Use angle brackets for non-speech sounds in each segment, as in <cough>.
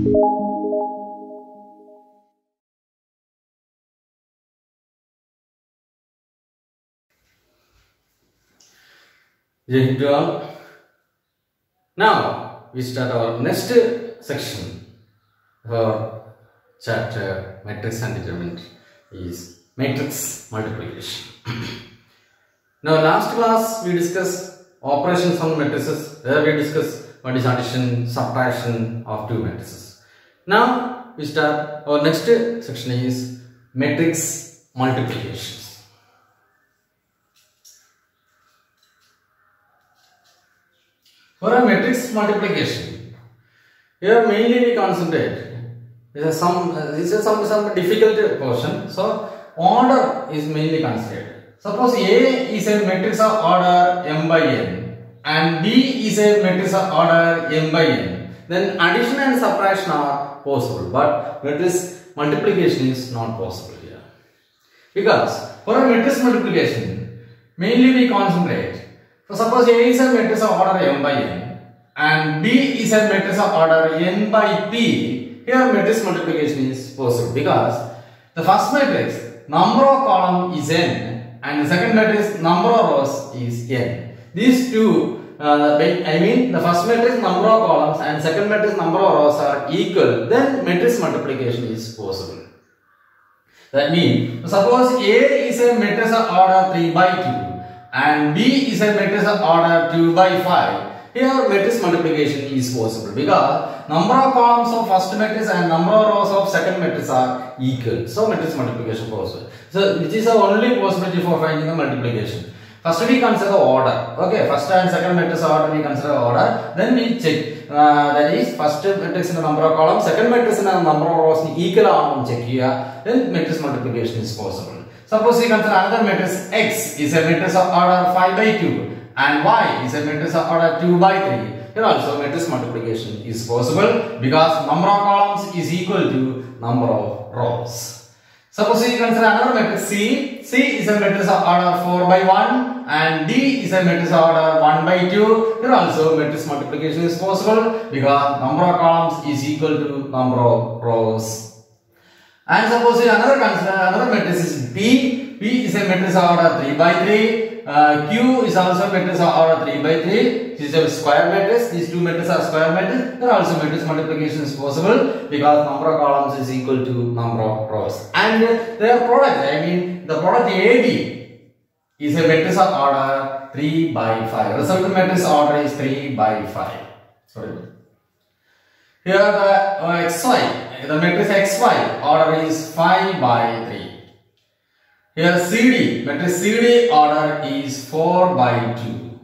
Jai to all. Now we start our next section for chapter matrix and determinant is matrix multiplication. <clears throat> now last class we discussed operations on matrices. There we discussed what is addition, subtraction of two matrices. Now we start our next section is matrix multiplications. For a matrix multiplication, here mainly we concentrate. This is some this is some some difficult portion. So order is mainly considered. Suppose A is a matrix of order m by n and B is a matrix of order m by n. Then addition and subtraction are possible, but matrix multiplication is not possible here. Because for a matrix multiplication, mainly we concentrate so suppose A is a matrix of order m by n and B is a matrix of order n by p. Here matrix multiplication is possible because the first matrix number of column is n and the second matrix number of rows is n. These two uh, I mean the first matrix number of columns and second matrix number of rows are equal then matrix multiplication is possible. That means suppose A is a matrix of order 3 by 2 and B is a matrix of order 2 by 5. Here matrix multiplication is possible because number of columns of first matrix and number of rows of second matrix are equal. So matrix multiplication possible. So which is the only possibility for finding the multiplication. First we consider order. Okay, first and second matrix order we consider order. Then we check uh, that is first matrix in the number of columns, second matrix in the number of rows equal on check here. Then matrix multiplication is possible. Suppose we consider another matrix X is a matrix of order 5 by 2 and Y is a matrix of order 2 by 3. Here also matrix multiplication is possible because number of columns is equal to number of rows. Suppose we consider another matrix C. C is a matrix of order 4 by 1 and D is a matrix of order 1 by 2. Here also matrix multiplication is possible because number of columns is equal to number of rows. And suppose another another matrix is P. P is a matrix of order 3 by 3. Uh, Q is also matrix order 3 by 3. This is a square matrix. These two matrices are square matrix. There also matrix multiplication is possible because number of columns is equal to number of rows. And their product, I mean the product AB is a matrix of order 3 by 5. Result matrix order is 3 by 5. Sorry. Here the uh, xy, the matrix xy order is 5 by 3. Here CD, matrix CD order is 4 by 2.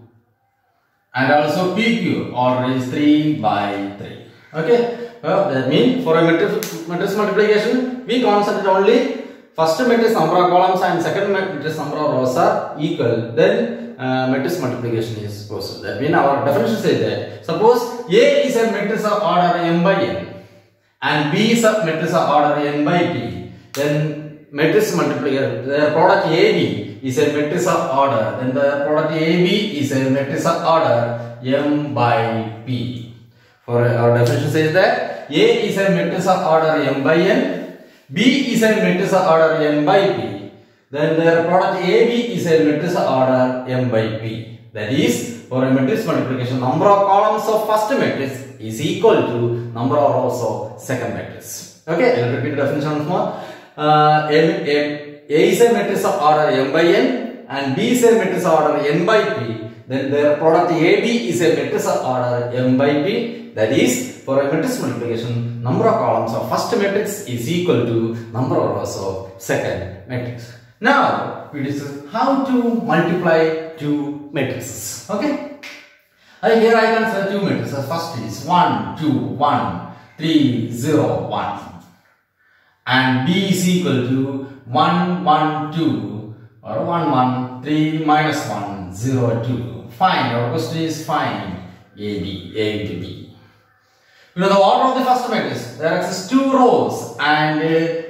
And also PQ order is 3 by 3. Okay, well, that means for a matrix, matrix multiplication, we concentrate only first matrix number of columns and second matrix number of rows are equal. Then uh, matrix multiplication is possible. That means our definition says that suppose A is a matrix of order m by n and B is a matrix of order n by p, then matrix multiplier the product AB is a matrix of order, then the product AB is a matrix of order m by p. For our definition says that A is a matrix of order m by n, B is a matrix of order M by p then their product AB is a matrix of order m by p. That is, for a matrix multiplication, number of columns of first matrix is equal to number of rows of second matrix. Okay, I will repeat the definition once more. Uh, M, M, A is a matrix of order m by n and B is a matrix of order n by p. Then their product AB is a matrix of order m by p. That is, for a matrix multiplication, number of columns of first matrix is equal to number of rows of second matrix. Now we discuss how to multiply two matrices. Okay. Uh, here I consider two matrices. First is 1, 2, 1, 3, 0, 1. And B is equal to 1, 1, 2 or 1, 1, 3 minus 1, 0, 2. Find. Our question is find AB, A into B. You know the order of the first matrix. There exists two rows and uh,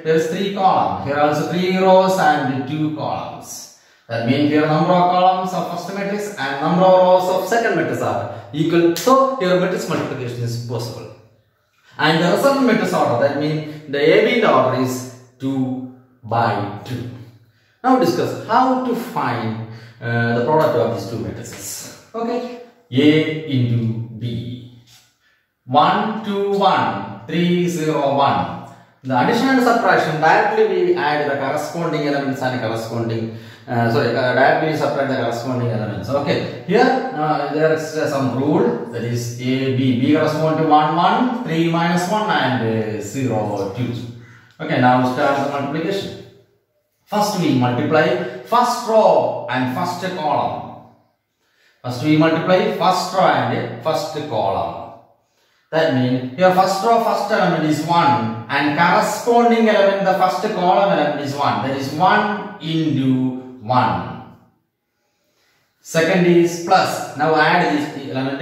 there is three columns. Here also three rows and two columns. That means here number of columns of first matrix and number of rows of second matrix are equal. So here matrix multiplication is possible. And the resultant matrix order, that means the AB in the order is 2 by 2. Now discuss how to find uh, the product of these two matrices. Okay. A into B. 1, 2, 1, 3, 0, 1. The addition and subtraction directly we add the corresponding elements and corresponding uh, sorry uh, directly subtract the corresponding elements. Okay, here uh, there is uh, some rule that is A B B corresponds to 1 1 3 minus 1 and uh, 0 2. Okay, now start the multiplication. First we multiply first row and first column. First we multiply first row and first column. That means your first row first element is 1 and corresponding element the first column element is 1. That is 1 into 1. Second is plus. Now add this element.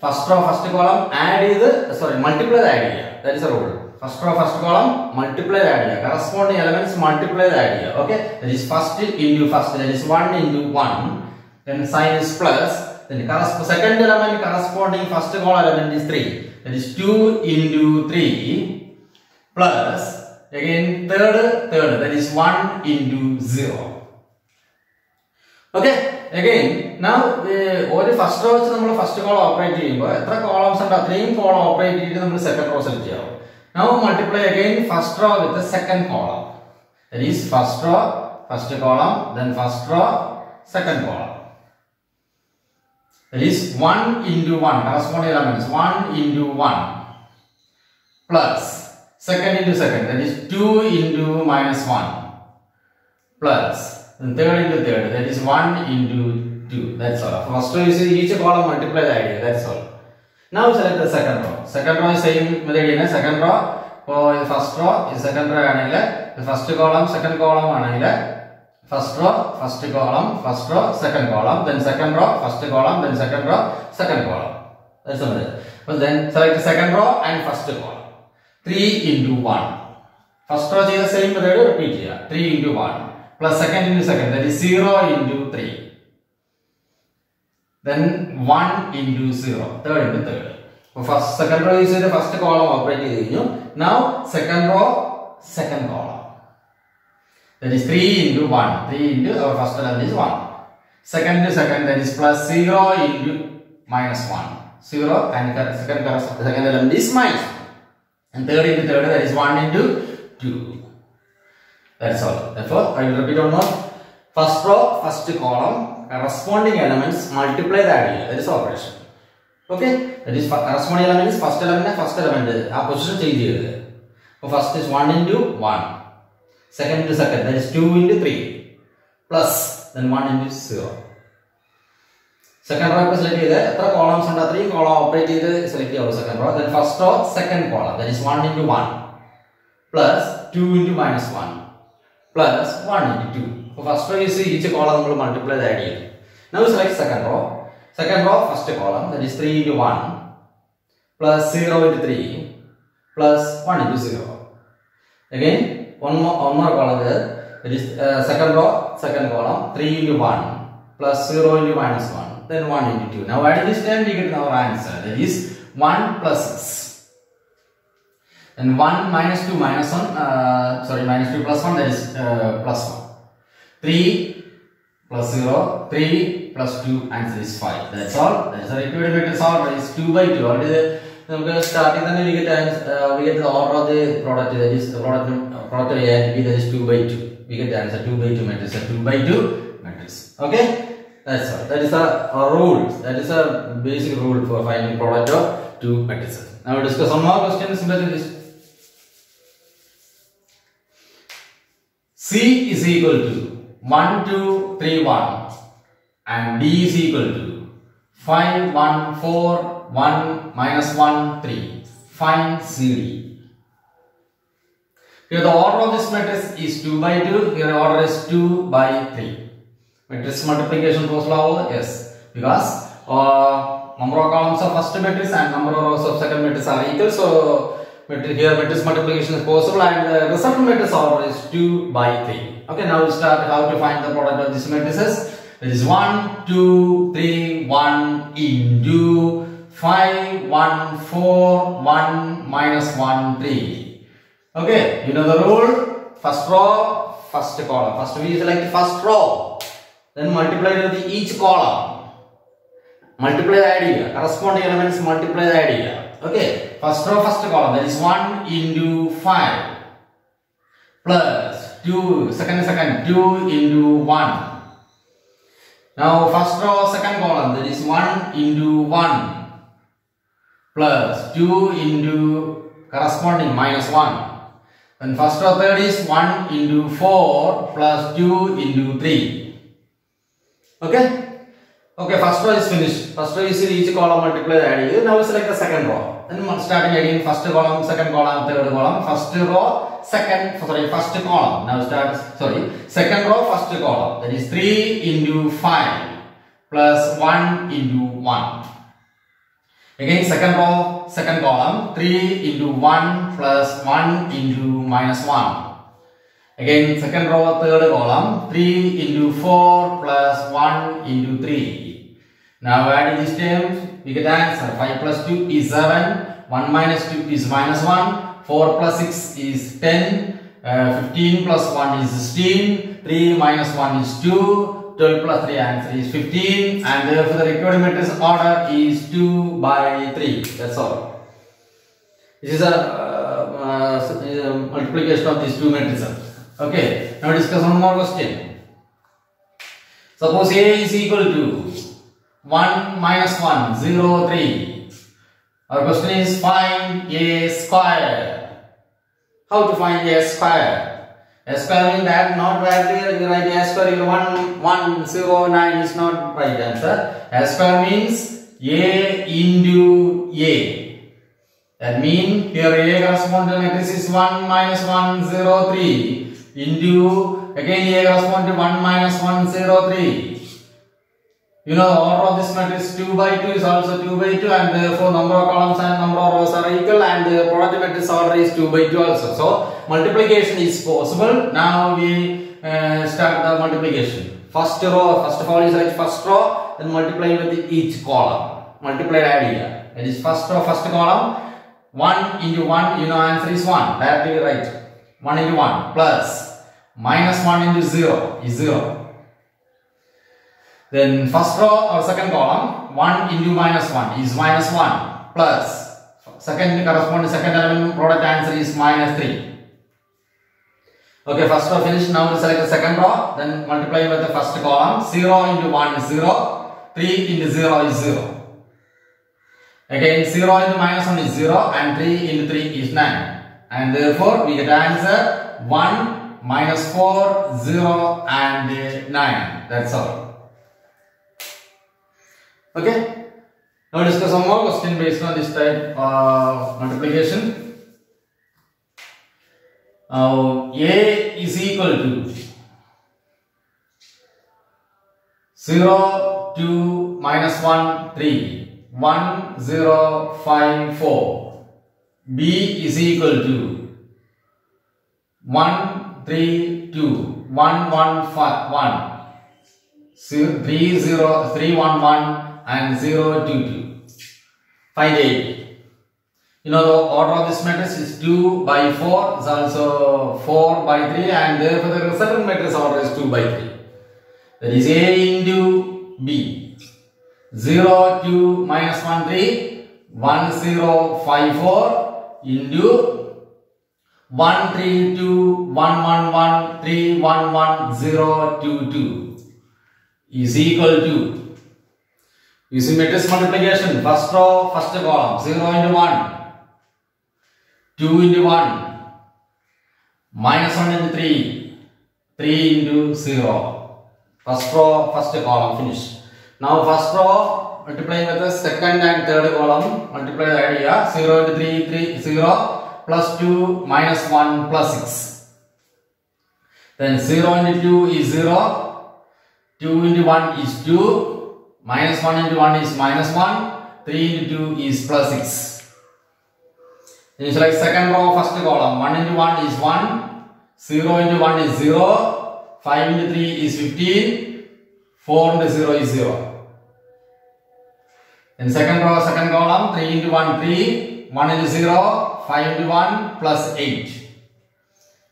First row first column add is sorry multiply the idea. That is a rule. First row first column multiply the idea. Corresponding elements multiply the idea. Okay. That is first into first. That is 1 into 1. Then sign is plus. Then second element corresponding first column element is 3 that is 2 into 3 plus again third third that is 1 into 0 okay again now ഒരു first row വെച്ച് നമ്മൾ first column operate ചെയ്യുമ്പോൾ എത്ര columns ഉണ്ട് അത്രയും column operate ചെയ്തിട്ട് നമ്മൾ second row select ചെയ്യാവും now multiply again first row with second column that is first row first column then first row second column That is 1 into 1 corresponding elements 1 into 1 plus second into second that is 2 into minus 1 plus then third into third that is 1 into 2 that's all first row is each column multiply the idea that's all now select the second row second row is same method again second row for the first row is second row ആണെങ്കിൽ first column second column ആണെങ്കിൽ first row, first column, first row, second column, then second row, first column, then second row, second column. That's the method. Well, then select the second row and first column. 3 into 1. First row ചെയ്ത same method repeat ചെയ്യുക 3 into 1 plus second into second that is 0 into 3. Then 1 into 0, third into third. അപ്പോൾ first second row use ചെയ്ത് first column operate ചെയ്ത് കഴിഞ്ഞു now second row second column that is 3 into 1 3 into our first element is 1 second into second that is plus 0 into minus 1 0 and second second element is minus 1 and third into third that is 1 into 2 that's all therefore I will repeat one more first row first column corresponding elements multiply the idea that is operation okay that is corresponding element is first element first element ആ position change ചെയ്തത് അപ്പോൾ first is 1 into 1 second into second that is 2 into 3 plus then 1 into 0 second row ഇപ്പോൾ select ചെയ്ത് എത്ര columns ഉണ്ട് അത്രയും column operate ചെയ്ത് select ചെയ്യാവുള്ളൂ second row then first row second column that is one into one plus two into minus one plus one into two അപ്പോൾ first row is each column നമ്മൾ multiply add ചെയ്തു. നമ്മൾ select second row second row first column that is three into one plus zero into three plus one into zero again one more one more column that is second row second column three into one plus zero into minus one then one into two now add this time we get our answer that plus six plus s and 1 minus 2 minus 1 uh, sorry minus 2 plus 1 that is uh, plus 1 3 plus 0 3 plus 2 answer is 5 that's all that's our equation matrix order is 2 by 2 already നമുക്ക് starting തന്നെ we get we get order of the product that is product product A and B that is 2 by 2 we get the answer 2 by 2 matrix a 2 by 2 matrix okay that's all that is a, a rule that is a basic rule for finding product of two matrices now we discuss some more questions similar C is equal to 1 2 3 1 and D is equal to 5 1 4 1 minus 1 3 find CD here the order of this matrix is 2 by 2 here the order is 2 by 3 matrix multiplication possible yes. Because uh, number of columns of first matrix and number of rows of second matrix are equal. So here matrix multiplication is possible and uh, the result matrix order is 2 by 3 okay now we start how to find the product of these matrices it is 1 2 3 1 into 5, 1, 4, 1, minus 1, 3. Okay, you know the rule. First row, first column. First we select first row. Then multiply with each column. Multiply the idea. Corresponding elements multiply the idea. Okay, first row, first column. That is 1 into 5 plus 2, second, second, 2 into 1. Now first row, second column. That is 1 into 1 plus 2 into corresponding minus 1. And first row third is 1 into 4 plus 2 into 3. Okay? Okay, first row is finished. First row is each column multiply the idea. Now select the second row. Then starting again first column, second column, third column. First row, second, sorry, first column. Now start, sorry, second row, first column. That is 3 into 5 plus 1 into 1. Again second row, second column, 3 into 1 plus 1 into minus 1. Again second row, third column, 3 into 4 plus 1 into 3. Now adding these terms, we get answer. 5 plus 2 is 7, 1 minus 2 is minus 1, 4 plus 6 is 10, uh, 15 plus 1 is 16, 3 minus 1 is 2, 12 plus 3 answer is 15 and therefore the required matrix order is 2 by 3 that's all. This is a, uh, uh, multiplication of these two matrices. Okay. Now discuss one more question. Suppose a is equal to 1 minus 1 0 3 our question is find a square how to find a square a square means that not value you write a square you 1 1 0 9 is not right answer. A square means a into a. That means here a corresponds to matrix is 1 minus 1 0 3 into again a corresponds to 1 minus 1 0 3. You know the order of this matrix 2 by 2 is also 2 by 2 and therefore number of columns and number of rows are equal and the product matrix order is 2 by 2 also. So multiplication is possible. Now we uh, start the multiplication. First row, first of all is like first row then multiply with each column. Multiply idea. That is first row, first column 1 into 1 you know answer is 1. Directly write 1 into 1 plus minus 1 into 0 is 0 then first row or second column 1 into minus 1 is minus 1 plus second corresponding second element product answer is minus 3. Okay, first row finished. Now we select the second row. Then multiply with the first column. 0 into 1 is 0. 3 into 0 is 0. Again 0 into minus 1 is 0 and 3 into 3 is 9. And therefore we get answer 1 minus 4, 0 and 9. That's all. Okay. Now discuss some more question based on this type of multiplication. Now A is equal to 0, 2, minus 1, 3, 1, 0, 5, 4. B is equal to 1, 3, 2, 1, 1, 5, 1, 3, 0, 3, 1, 1, and 0, 2, 2. Find A. You know the order of this matrix is 2 by 4 is also 4 by 3 and therefore the resultant matrix order is 2 by 3. That is A into B. 0, 2, minus 1, 3, 1, 0, 5, 4 into 1, 3, 2, 1, 1, 1, 3, 1, 1, 0, 2, 2 is equal to Using matrix multiplication, first row, first column, 0 into 1, 2 into 1, minus 1 into 3, 3 into 0. First row, first column, finish. Now first row, multiplying with the second and third column, multiply the idea, 0 into 3, 3, 0, plus 2, minus 1, plus 6. Then 0 into 2 is 0, 2 into 1 is 2, minus 1 into 1 is minus 1, 3 into 2 is plus 6. Then select second row, first column, 1 into 1 is 1, 0 into 1 is 0, 5 into 3 is 15, 4 into 0 is 0. In second row, second column, 3 into 1, 3, 1 into 0, 5 into 1 plus 8.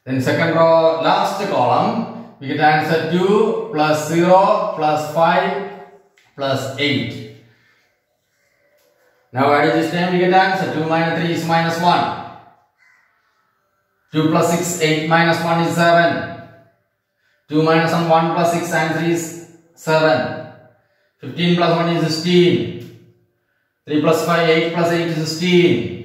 Then second row, last column, we get answer 2 plus 0 plus 5 plus 8. Now add this time we get answer 2 minus 3 is minus 1. 2 plus 6, 8 minus 1 is 7. 2 minus 1, 1 plus 6 answer is 7. 15 plus 1 is 16. 3 plus 5, 8 plus 8 is 16.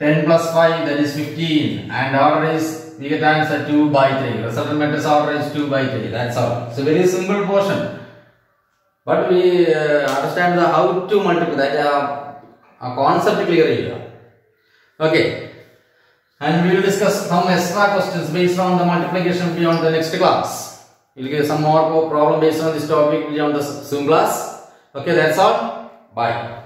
10 plus 5 that is 15 and order is we get answer 2 by 3. Resultant matrix order is 2 by 3. That's all. A very simple portion. But we uh, understand the how to multiply that uh, a concept clear. Okay. And we will discuss some extra questions based on the multiplication beyond the next class. We'll give some more problem based on this topic beyond the Zoom class. Okay, that's all. Bye.